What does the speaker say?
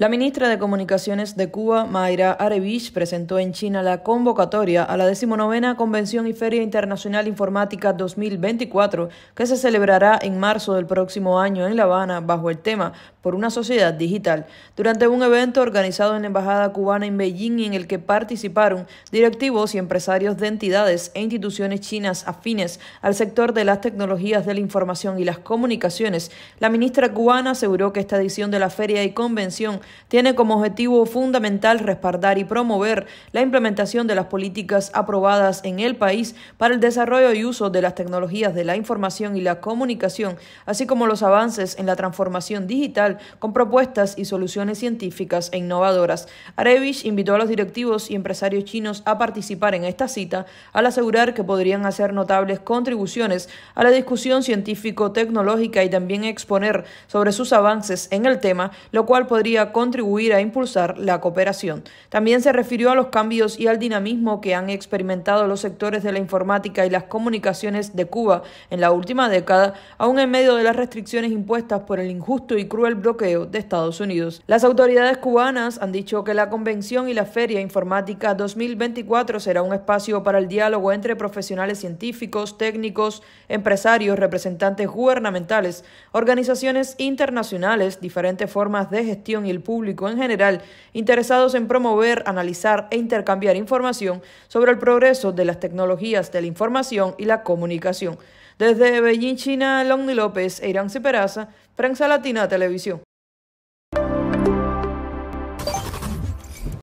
La ministra de Comunicaciones de Cuba, Mayra Arevich, presentó en China la convocatoria a la decimonovena Convención y Feria Internacional Informática 2024, que se celebrará en marzo del próximo año en La Habana bajo el tema por una sociedad digital, durante un evento organizado en la Embajada cubana en Beijing en el que participaron directivos y empresarios de entidades e instituciones chinas afines al sector de las tecnologías de la información y las comunicaciones. La ministra cubana aseguró que esta edición de la feria y convención tiene como objetivo fundamental respaldar y promover la implementación de las políticas aprobadas en el país para el desarrollo y uso de las tecnologías de la información y la comunicación, así como los avances en la transformación digital con propuestas y soluciones científicas e innovadoras. Arevich invitó a los directivos y empresarios chinos a participar en esta cita al asegurar que podrían hacer notables contribuciones a la discusión científico-tecnológica y también exponer sobre sus avances en el tema, lo cual podría contribuir a impulsar la cooperación. También se refirió a los cambios y al dinamismo que han experimentado los sectores de la informática y las comunicaciones de Cuba en la última década, aún en medio de las restricciones impuestas por el injusto y cruel bloqueo de Estados Unidos. Las autoridades cubanas han dicho que la convención y la Feria Informática 2024 será un espacio para el diálogo entre profesionales científicos, técnicos, empresarios, representantes gubernamentales, organizaciones internacionales, diferentes formas de gestión y el público en general interesados en promover, analizar e intercambiar información sobre el progreso de las tecnologías de la información y la comunicación. Desde Beijing, China, Lonny López e Irán Peraza, Prensa Latina Televisión.